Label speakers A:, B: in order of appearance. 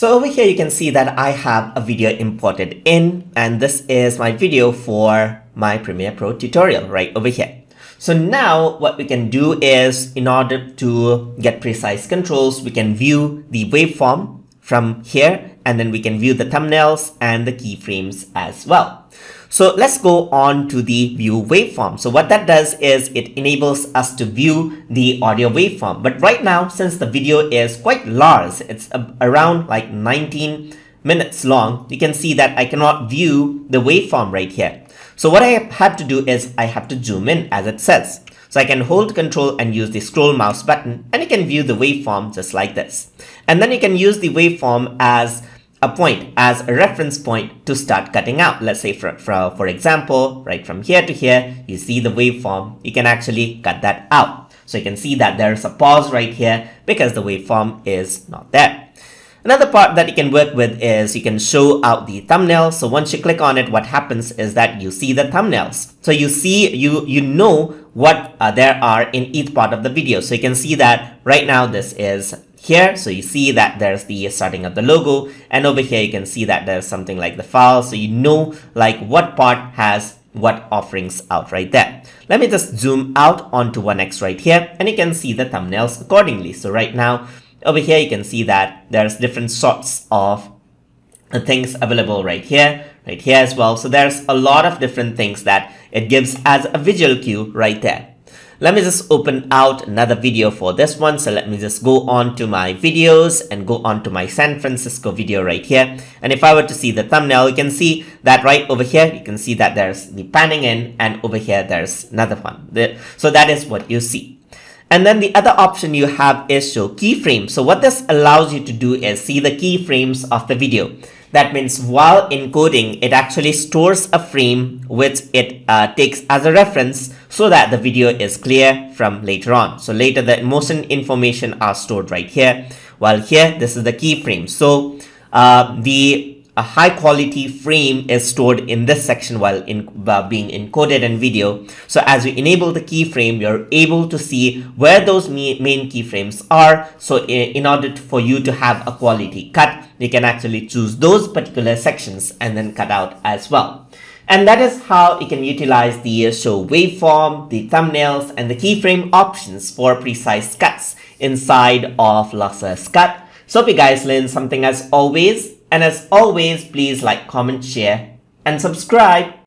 A: So over here you can see that I have a video imported in and this is my video for my Premiere Pro tutorial right over here. So now what we can do is in order to get precise controls, we can view the waveform from here and then we can view the thumbnails and the keyframes as well. So let's go on to the view waveform. So what that does is it enables us to view the audio waveform. But right now, since the video is quite large, it's around like 19 minutes long, you can see that I cannot view the waveform right here. So what I have to do is I have to zoom in as it says. So I can hold control and use the scroll mouse button and you can view the waveform just like this. And then you can use the waveform as a point as a reference point to start cutting out. Let's say for, for, for example, right from here to here, you see the waveform, you can actually cut that out. So you can see that there's a pause right here because the waveform is not there. Another part that you can work with is you can show out the thumbnail. So once you click on it, what happens is that you see the thumbnails. So you see, you, you know what uh, there are in each part of the video. So you can see that right now this is here. So you see that there's the starting of the logo and over here you can see that there's something like the file. So you know like what part has what offerings out right there. Let me just zoom out onto 1x right here and you can see the thumbnails accordingly. So right now over here you can see that there's different sorts of things available right here, right here as well. So there's a lot of different things that it gives as a visual cue right there. Let me just open out another video for this one. So let me just go on to my videos and go on to my San Francisco video right here. And if I were to see the thumbnail, you can see that right over here, you can see that there's the panning in and over here, there's another one. So that is what you see. And then the other option you have is show keyframes. So what this allows you to do is see the keyframes of the video. That means while encoding, it actually stores a frame which it uh, takes as a reference so that the video is clear from later on. So later the motion information are stored right here. While here, this is the keyframe. So uh, the a high quality frame is stored in this section while in, uh, being encoded in video. So as you enable the keyframe, you're able to see where those main keyframes are. So in order for you to have a quality cut, you can actually choose those particular sections and then cut out as well. And that is how you can utilize the show waveform, the thumbnails, and the keyframe options for precise cuts inside of Lossless Cut. So hope you guys learned something as always. And as always, please like, comment, share, and subscribe.